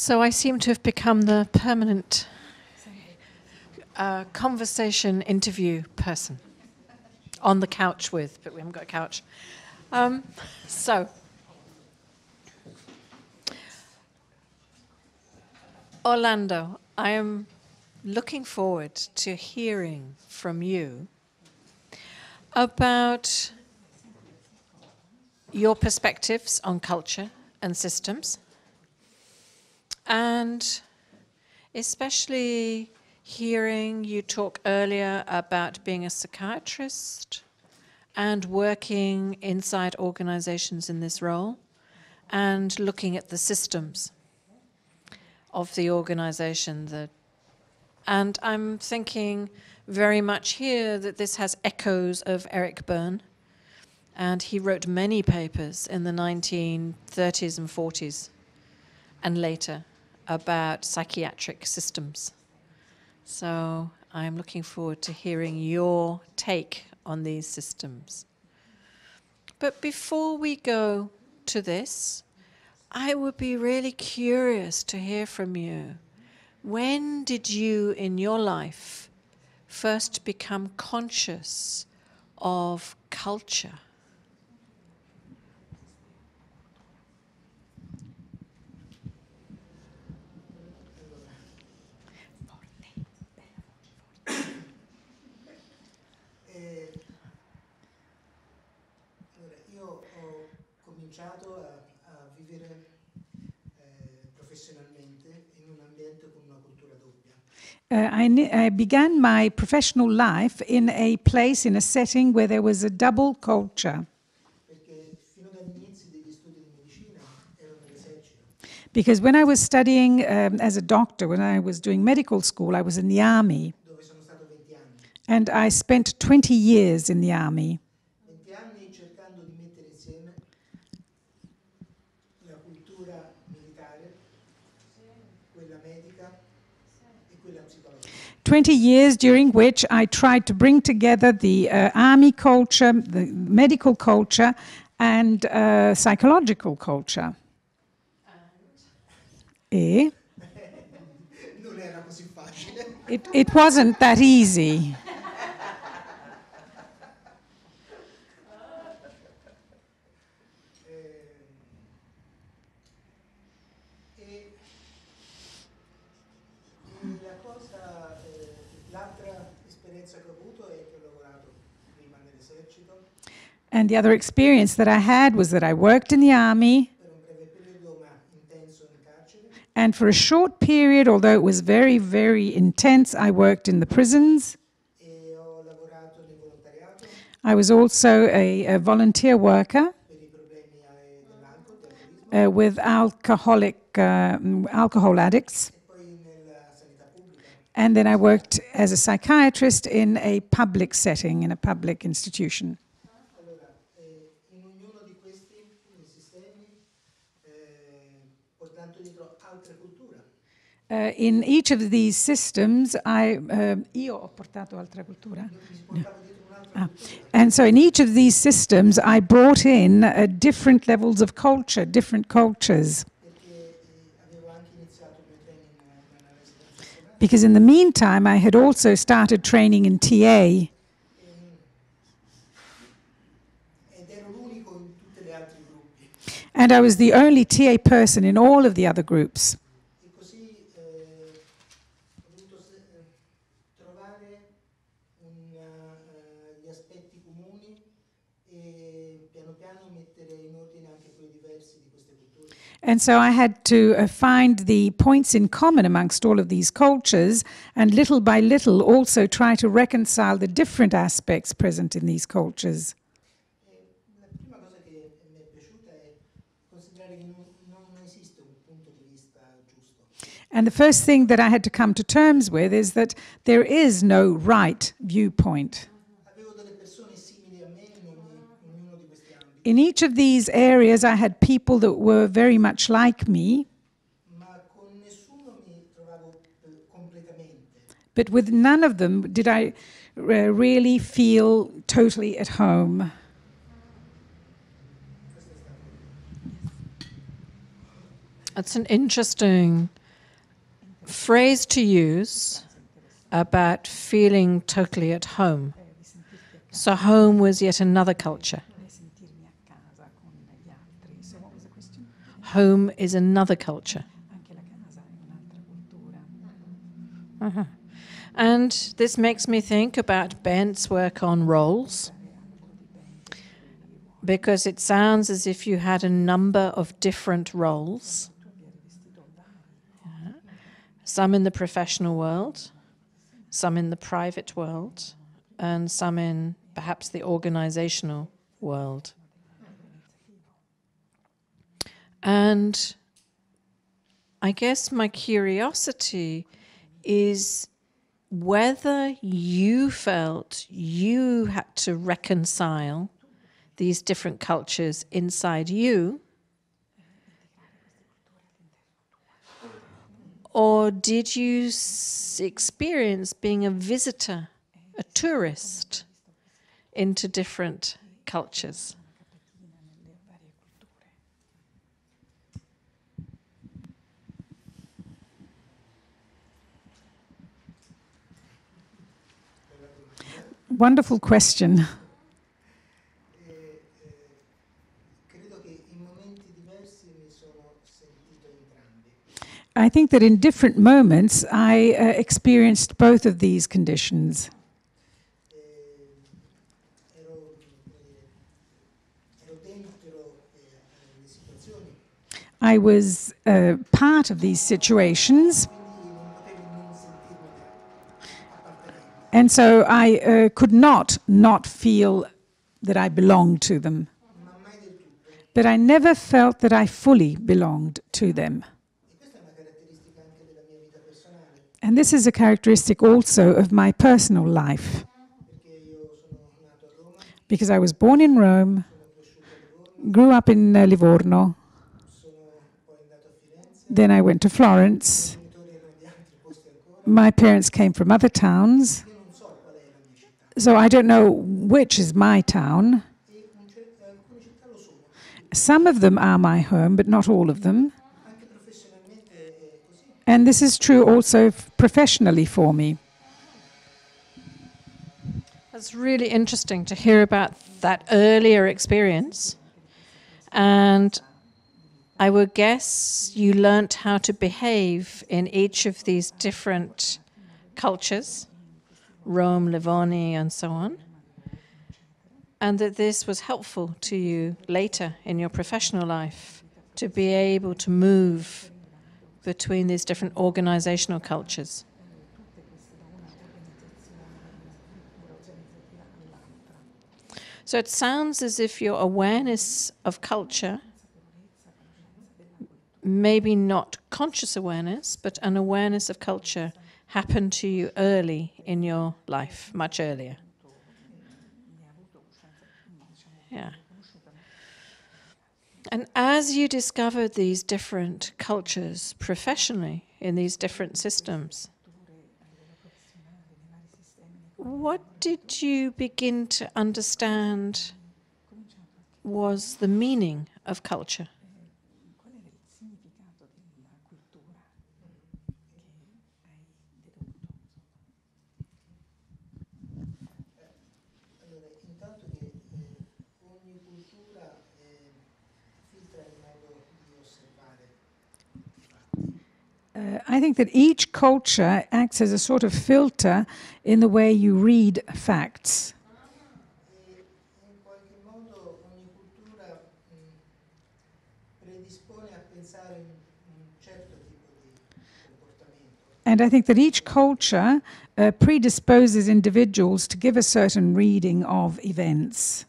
So I seem to have become the permanent uh, conversation interview person on the couch with, but we haven't got a couch. Um, so, Orlando, I am looking forward to hearing from you about your perspectives on culture and systems, and especially hearing you talk earlier about being a psychiatrist and working inside organizations in this role and looking at the systems of the organization that and I'm thinking very much here that this has echoes of Eric Berne and he wrote many papers in the 1930s and 40s and later about psychiatric systems. So I'm looking forward to hearing your take on these systems. But before we go to this, I would be really curious to hear from you. When did you in your life first become conscious of culture? Cominciato a, a vivere eh, professionalmente in un ambiente con una cultura doppia. Uh, I, I, began my professional life in a place, in a setting where there was a double culture. Because when I was studying um, as a doctor, when I was doing medical school, I was in the army. And I spent 20 years in the army. Twenty years during which I tried to bring together the uh, army culture, the medical culture, and uh, psychological culture. E? It, it wasn't that easy. And the other experience that I had was that I worked in the army. And for a short period, although it was very, very intense, I worked in the prisons. I was also a, a volunteer worker uh, with alcoholic uh, alcohol addicts. And then I worked as a psychiatrist in a public setting, in a public institution. Uh, in each of these systems, I, uh, io ho portato altra cultura. No. Ah. And so in each of these systems, I brought in uh, different levels of culture, different cultures. Because in the meantime, I had also started training in TA. And I was the only TA person in all of the other groups. And so I had to uh, find the points in common amongst all of these cultures and little by little also try to reconcile the different aspects present in these cultures. And the first thing that I had to come to terms with is that there is no right viewpoint. In each of these areas, I had people that were very much like me. But with none of them did I uh, really feel totally at home. That's an interesting phrase to use about feeling totally at home. So, home was yet another culture. sentirmi a casa con gli altri. So what was the question? Home is another culture. Anche la casa è un'altra cultura. Uh-huh. And this makes me think about Bent's work on roles. Because it sounds as if you had a number of different roles. Yeah. Some in the professional world, some in the private world, and some in perhaps the organizational world. And I guess my curiosity is whether you felt you had to reconcile these different cultures inside you, or did you s- experience being a visitor, a tourist into different cultures? Wonderful question. E, eh, credo che in momenti diversi mi sono sentito question. I think that in different moments I uh, experienced both of these conditions. I was uh, part of these situations, and so I uh, could not not feel that I belonged to them. But I never felt that I fully belonged to them. And this is a characteristic also of my personal life, because I was born in Rome, grew up in uh, Livorno, then I went to Florence. My parents came from other towns, so I don't know which is my town. Some of them are my home, but not all of them. And this is true also professionally for me. That's really interesting to hear about that earlier experience. And I would guess you learnt how to behave in each of these different cultures Rome, Livorno, and so on. And that this was helpful to you later in your professional life to be able to move between these different organizational cultures. So it sounds as if your awareness of culture, maybe not conscious awareness, but an awareness of culture happened to you early in your life, much earlier. Yeah. And as you discovered these different cultures professionally in these different systems, what did you begin to understand was the meaning of culture? Allora, intanto che eh, ogni cultura eh, filtra il modo di osservare i fatti. Uh, I think that each culture acts as a sort of filter in the way you read facts. And I think that each culture uh, predisposes individuals to give a certain reading of events.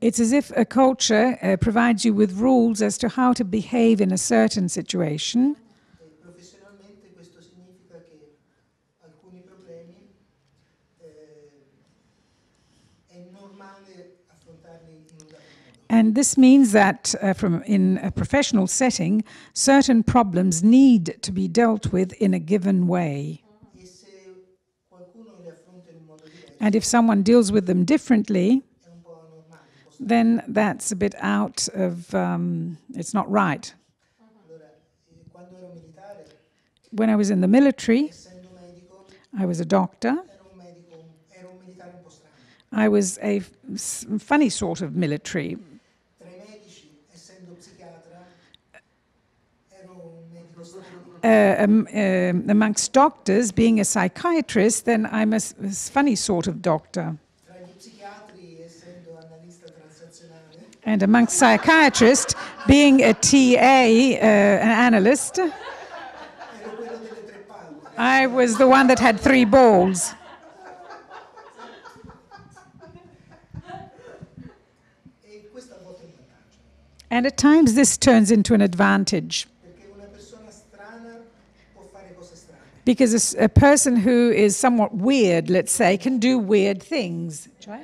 It's as if a culture uh, provides you with rules as to how to behave in a certain situation. Professionalmente questo significa che alcuni problemi eh, è normale affrontarli in un dato modo. And this means that uh, from in a professional setting, certain problems need to be dealt with in a given way. Se qualcuno li affronta in un modo diverso, And if someone deals with them differently, then that's a bit out of, um, it's not right. When I was in the military, I was a doctor. I was a funny sort of military. Uh, um, um amongst doctors, being a psychiatrist, then I'm a funny sort of doctor. And amongst psychiatrists, being a TA, uh, an analyst. I was the one that had three balls. And at times this turns into an advantage because a person who is somewhat weird, let's say, can do weird things. Eh,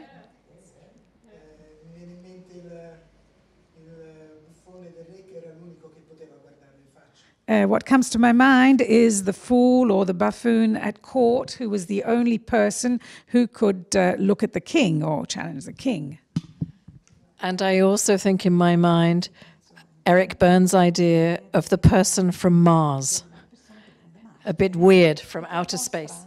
Uh, what comes to my mind is the fool or the buffoon at court who was the only person who could uh, look at the king or challenge the king. And I also think in my mind Eric Berne's idea of the person from Mars. A bit weird from outer space.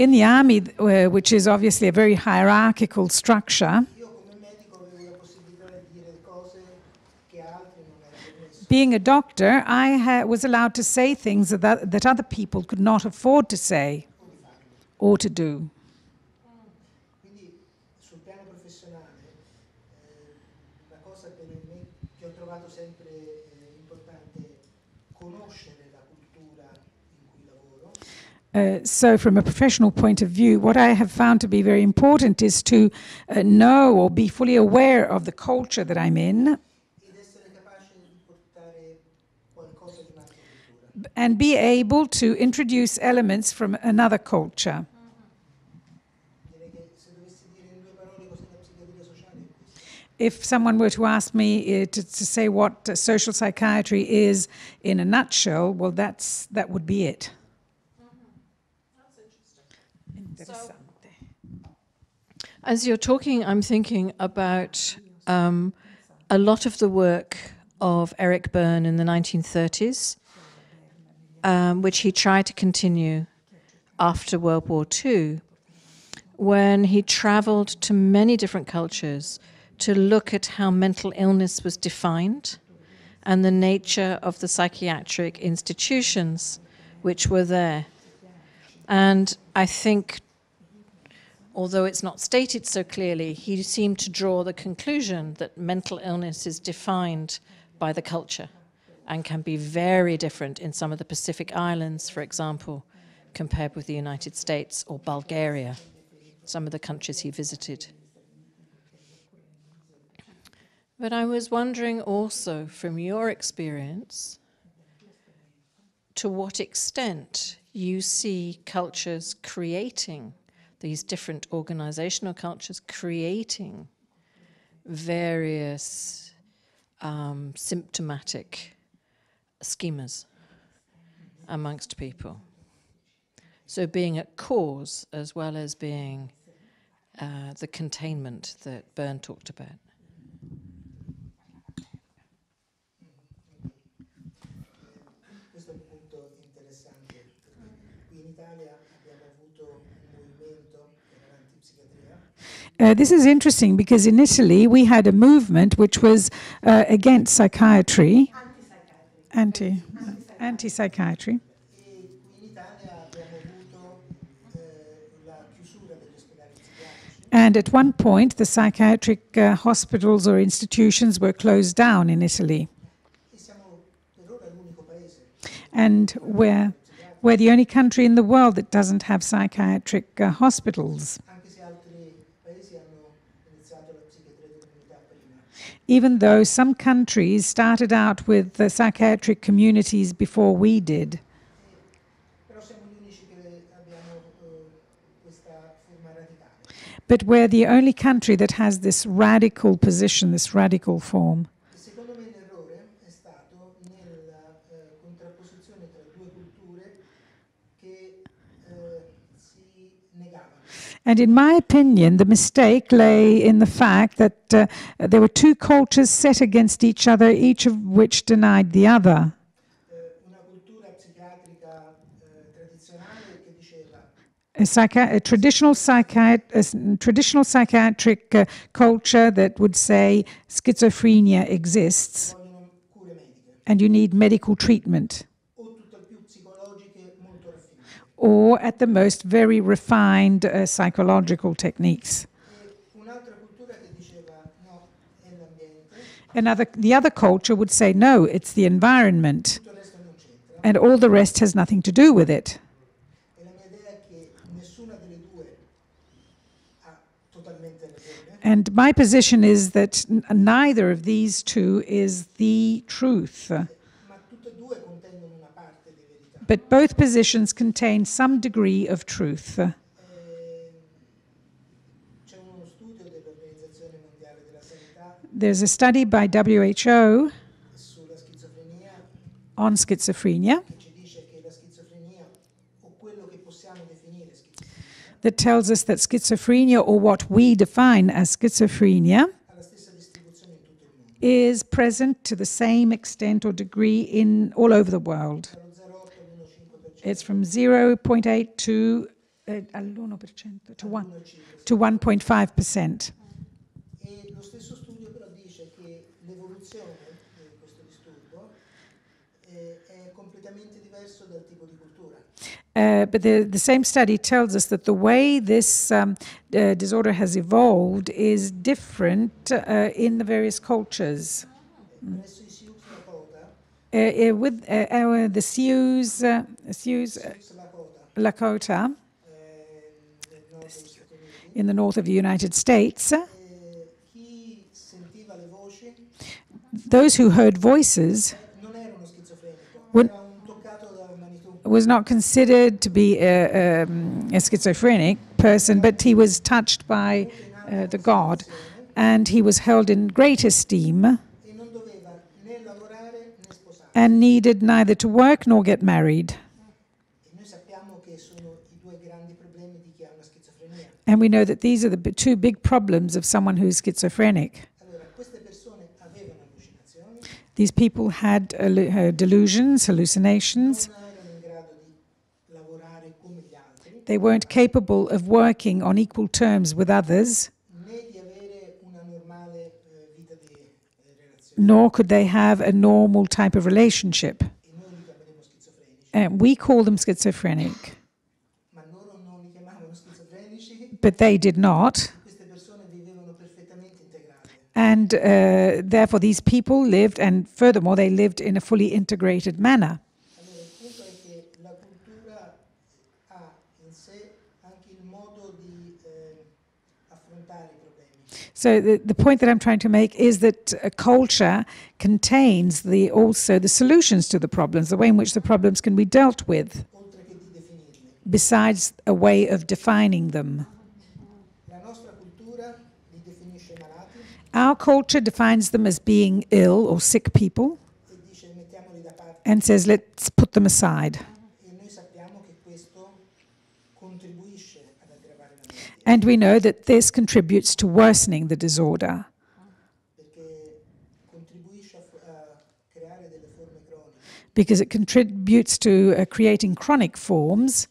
In the army, uh, which is obviously a very hierarchical structure, being a doctor, I was allowed to say things that, that other people could not afford to say or to do. Uh, so, from a professional point of view, what I have found to be very important is to uh, know or be fully aware of the culture that I'm in and be able to introduce elements from another culture. If someone were to ask me uh, to, to say what uh, social psychiatry is in a nutshell, well, that's, that would be it. As you're talking, I'm thinking about um, a lot of the work of Eric Berne in the 1930s, um, which he tried to continue after World War II, when he traveled to many different cultures to look at how mental illness was defined and the nature of the psychiatric institutions which were there. And I think although it's not stated so clearly, he seemed to draw the conclusion that mental illness is defined by the culture and can be very different in some of the Pacific Islands, for example, compared with the United States or Bulgaria, some of the countries he visited. But I was wondering also, from your experience, to what extent you see cultures creating these different organizational cultures creating various um, symptomatic schemas amongst people. So, being at cause as well as being uh, the containment that Berne talked about. Uh, this is interesting because in Italy we had a movement which was uh, against psychiatry, anti anti psychiatry, and at one point the psychiatric uh, hospitals or institutions were closed down in Italy, and we're we're the only country in the world that doesn't have psychiatric uh, hospitals, even though some countries started out with the psychiatric communities before we did. But we're the only country that has this radical position, this radical form. And in my opinion, the mistake lay in the fact that uh, there were two cultures set against each other, each of which denied the other. A, psychi- a traditional, psychiat- a traditional psychiatric uh, culture that would say schizophrenia exists and you need medical treatment, or at the most, very refined uh, psychological techniques. Another, the other culture would say, no, it's the environment, and all the rest has nothing to do with it. And my position is that neither of these two is the truth. ma tutte e due contengono una parte di verità. But both positions contain some degree of truth. There's a study by WHO on schizophrenia that tells us that schizophrenia, or what we define as schizophrenia, is present to the same extent or degree in all over the world. Dallo 0,8 all'1,5%. It's from 0.8 to uh, all'1% to 1 to 1.5%. E lo stesso studio però dice che l'evoluzione di questo disturbo eh, è completamente diverso dal tipo di cultura. Uh, but the, the same study tells us that the way this um, uh, disorder has evolved is different uh, in the various cultures. Presso i Sioux Lakota, Uh, uh, with uh, our, the Sioux, uh, Sioux Lakota in the north of the United States, those who heard voices Manitou. was not considered to be a, um, a schizophrenic person, but he was touched by uh, the God and he was held in great esteem and needed neither to work nor get married. And we know that these are the two big problems of someone schizophrenic. Persone avevano allucinazioni, These people had uh, delusions, hallucinations. They weren't capable of working on equal terms with others, né di avere una normale eh, vita di eh, relazione. Nor could they have a normal type of relationship. And we call them schizophrenic, but they did not. And uh, therefore, these people lived, and furthermore, they lived in a fully integrated manner. So the, the point that I'm trying to make is that a culture contains the also the solutions to the problems, the way in which the problems can be dealt with, besides a way of defining them. Our culture defines them as being ill or sick people and says let's put them aside. And we know that this contributes to worsening the disorder because it contributes to uh, creating chronic forms.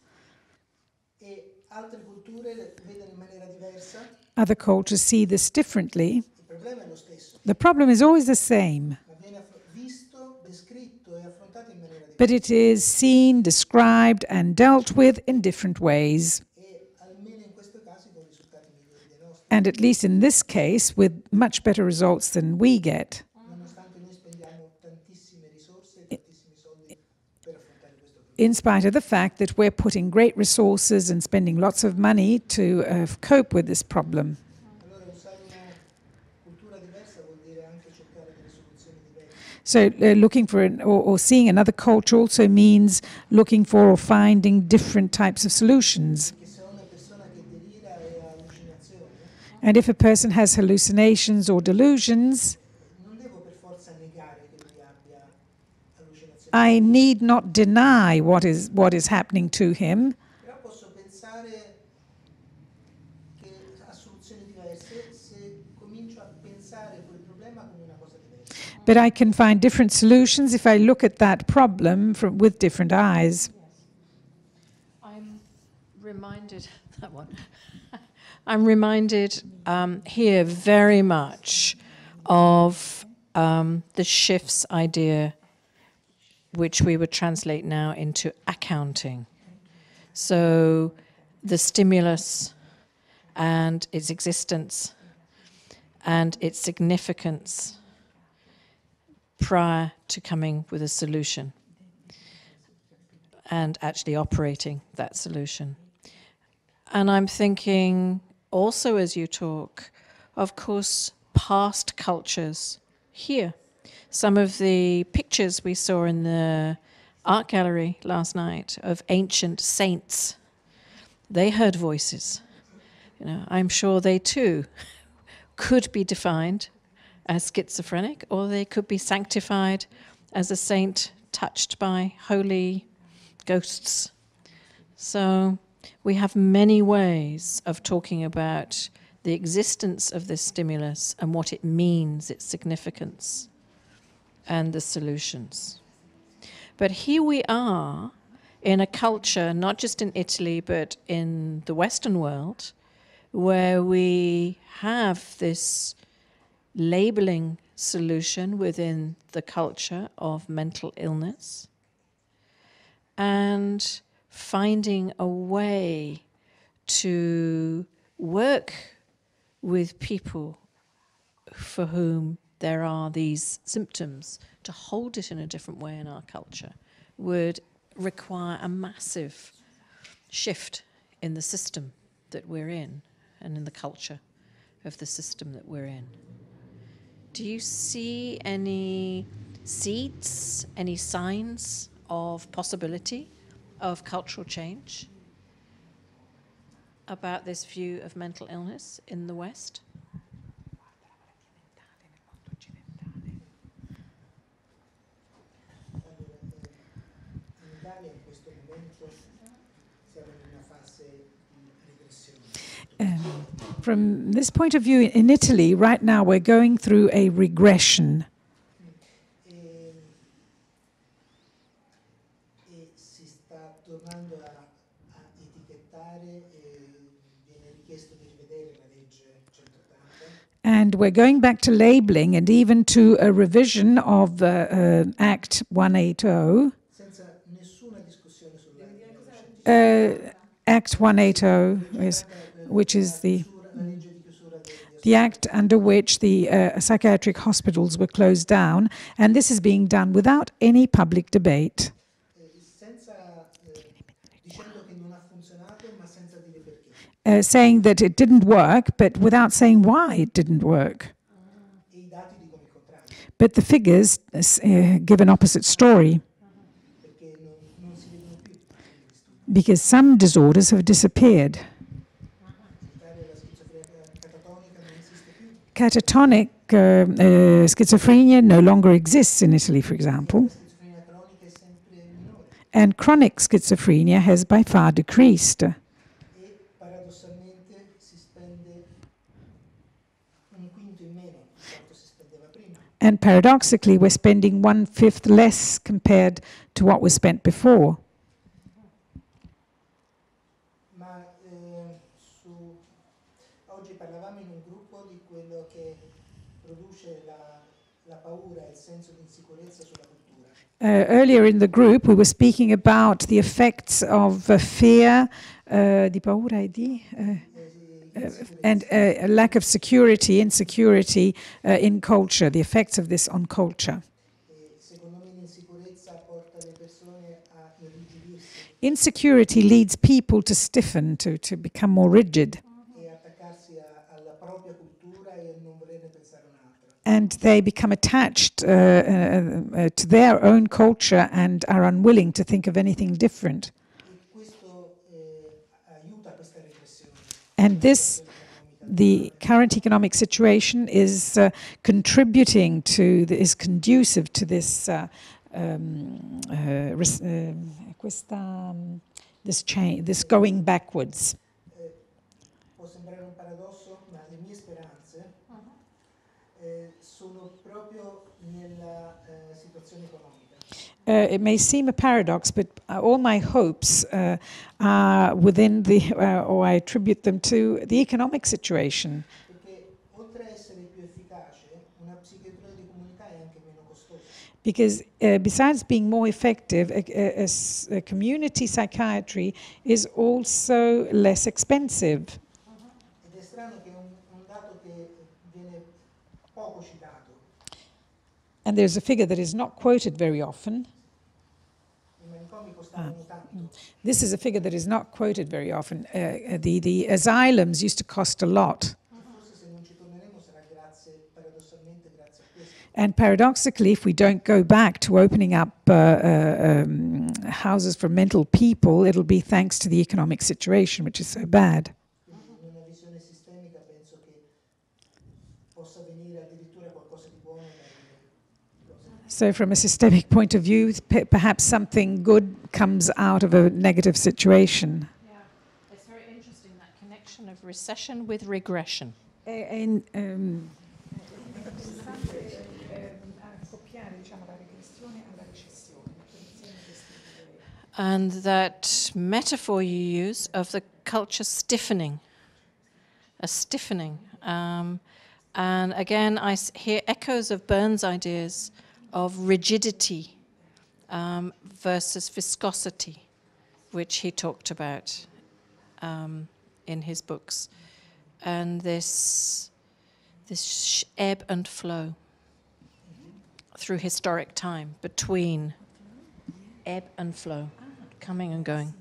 Other cultures see this differently. The problem is always the same, but it is seen, described, and dealt with in different ways. And at least in this case, with much better results than we get. in spite of the fact that we're putting great resources and spending lots of money to uh, cope with this problem. So, uh, looking for an, or, or seeing another culture also means looking for or finding different types of solutions. And if a person has hallucinations or delusions. I need not deny what is, what is happening to him, but I can find different solutions if I look at that problem from, with different eyes. I'm reminded that one. I'm reminded um, here very much of um, the Schiffs' idea, which we would translate now into accounting. So the stimulus and its existence and its significance prior to coming with a solution and actually operating that solution. And I'm thinking also as you talk, of course, past cultures here. Some of the pictures we saw in the art gallery last night of ancient saints, they heard voices. You know, I'm sure they too could be defined as schizophrenic, or they could be sanctified as a saint touched by holy ghosts. So we have many ways of talking about the existence of this stimulus and what it means, its significance, and the solutions. But here we are in a culture, not just in Italy, but in the Western world, where we have this labeling solution within the culture of mental illness and finding a way to work with people for whom there are these symptoms, to hold it in a different way in our culture, would require a massive shift in the system that we're in and in the culture of the system that we're in. Do you see any seeds, any signs of possibility of cultural change about this view of mental illness in the West? Regressione. From this point of view, in Italy, right now, we're going through a regression. E, e si sta tornando a, a etichettare e viene richiesto di rivedere la legge 180 And we're going back to labeling and even to a revision of uh, uh, Act 180. senza nessuna discussione sulla Uh, Act 180 is, which is the, the act under which the uh, psychiatric hospitals were closed down. And this is being done without any public debate. Uh, saying that it didn't work, but without saying why it didn't work. But the figures uh, give an opposite story because some disorders have disappeared. Catatonic uh, uh, schizophrenia no longer exists in Italy, for example, and chronic schizophrenia has by far decreased. And paradoxically, we're spending one fifth less compared to what was spent before. Ma eh, su, oggi parlavamo in un gruppo di quello che produce la, la paura e il senso di insicurezza sulla cultura. Uh, earlier in the group, we were speaking about the effects of uh, fear, uh, di paura e di, and uh, a lack of security, insecurity uh, in culture, the effects of this on culture. Insecurity leads people to stiffen, to, to become more rigid, and they become attached uh, uh, uh, to their own culture and are unwilling to think of anything different. E questo eh, aiuta questa regressione. And this, the current economic situation is uh, contributing to, the, is conducive to this uh, um, uh, res- um, questa, um, this, cha- this going backwards. Può sembrare un paradosso, ma le mie speranze eh, sono proprio nella eh, situazione economica. Uh, it may seem a paradox, but uh, all my hopes uh, are within the, uh, or I attribute them to the economic situation. A. Because uh, besides being more effective, a community psychiatry is also less expensive. And there's a figure that is not quoted very often. Tanto. This is a figure that is not quoted very often. Uh, the, the asylums used to cost a lot. And paradoxically, if we don't go back to opening up uh, uh, um, houses for mental people, it'll be thanks to the economic situation, which is so bad. So, from a systemic point of view, perhaps something good comes out of a negative situation. Yeah, it's very interesting that connection of recession with regression. E- um, And that metaphor you use of the culture stiffening, a stiffening. Um, and again, I hear echoes of Berne's ideas of rigidity um, versus viscosity, which he talked about um, in his books. And this, this ebb and flow through historic time between ebb and flow, coming and going.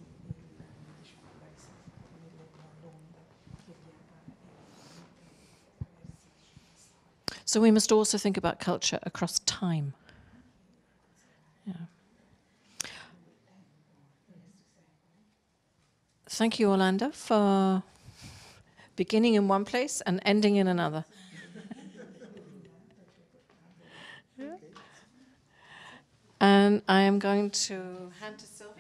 So we must also think about culture across time. Thank you, Orlando, for beginning in one place and ending in another. And I am going to hand to Sylvia.